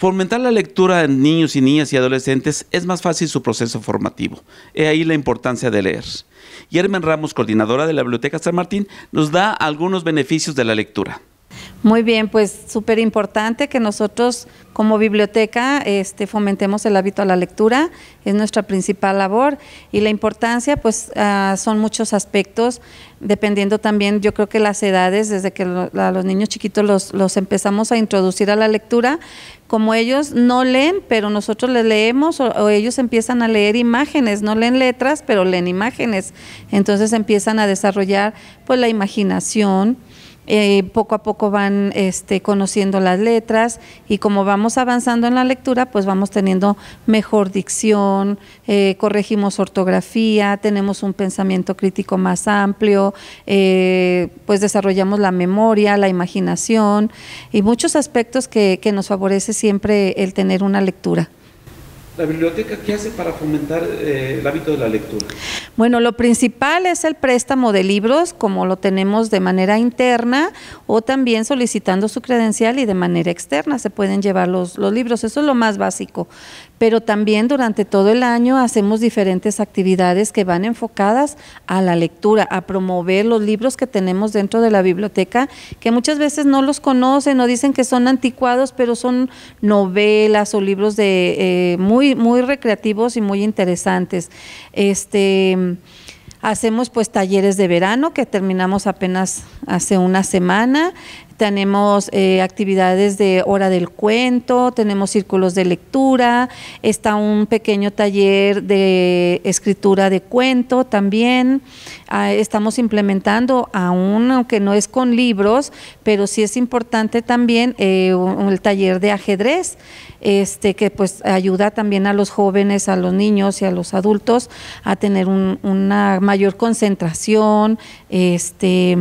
Fomentar la lectura en niños y niñas y adolescentes es más fácil su proceso formativo. He ahí la importancia de leer. Yermen Ramos, coordinadora de la Biblioteca San Martín, nos da algunos beneficios de la lectura. Muy bien, pues súper importante que nosotros como biblioteca este, fomentemos el hábito a la lectura, es nuestra principal labor y la importancia pues ah, son muchos aspectos, dependiendo también yo creo que las edades, desde que a los niños chiquitos los, los empezamos a introducir a la lectura, como ellos no leen, pero nosotros les leemos o, ellos empiezan a leer imágenes, no leen letras, pero leen imágenes, entonces empiezan a desarrollar pues la imaginación, eh, poco a poco van este, conociendo las letras y como vamos avanzando en la lectura, pues vamos teniendo mejor dicción, eh, corregimos ortografía, tenemos un pensamiento crítico más amplio, eh, pues desarrollamos la memoria, la imaginación y muchos aspectos que, que nos favorece siempre el tener una lectura. ¿La biblioteca qué hace para fomentar eh, el hábito de la lectura? Bueno, lo principal es el préstamo de libros, como lo tenemos de manera interna o también solicitando su credencial y de manera externa se pueden llevar los, libros. Eso es lo más básico pero también durante todo el año hacemos diferentes actividades que van enfocadas a la lectura, a promover los libros que tenemos dentro de la biblioteca, que muchas veces no los conocen o dicen que son anticuados, pero son novelas o libros de eh, muy, muy recreativos y muy interesantes. Este hacemos pues talleres de verano que terminamos apenas hace una semana tenemos eh, actividades de hora del cuento, tenemos círculos de lectura, está un pequeño taller de escritura de cuento también. Ah, estamos implementando aún, aunque no es con libros, pero sí es importante también eh, el taller de ajedrez, este que pues ayuda también a los jóvenes, a los niños y a los adultos a tener una mayor concentración, este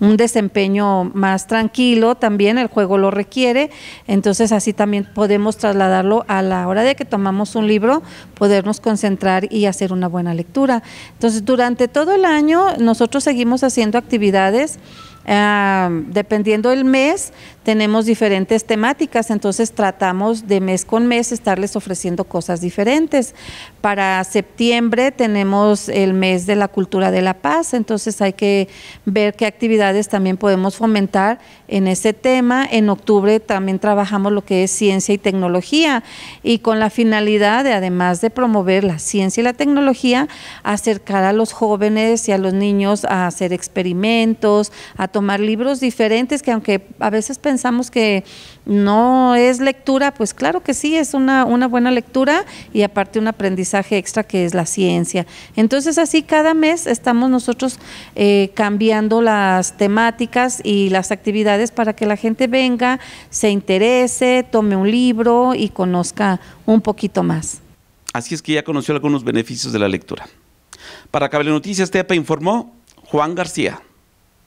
un desempeño más tranquilo, también el juego lo requiere, entonces así también podemos trasladarlo a la hora de que tomamos un libro, podernos concentrar y hacer una buena lectura. Entonces, durante todo el año nosotros seguimos haciendo actividades Ah, dependiendo del mes, tenemos diferentes temáticas, entonces tratamos de mes con mes estarles ofreciendo cosas diferentes. Para septiembre tenemos el mes de la cultura de la paz, entonces hay que ver qué actividades también podemos fomentar en ese tema. En octubre también trabajamos lo que es ciencia y tecnología y con la finalidad de, además de promover la ciencia y la tecnología, acercar a los jóvenes y a los niños a hacer experimentos, a tomar libros diferentes que aunque a veces pensamos que no es lectura, pues claro que sí, es una, una buena lectura y aparte un aprendizaje extra que es la ciencia. Entonces así cada mes estamos nosotros eh, cambiando las temáticas y las actividades para que la gente venga, se interese, tome un libro y conozca un poquito más. Así es que ya conoció algunos beneficios de la lectura. Para Cable Noticias, TEPA informó Juan García.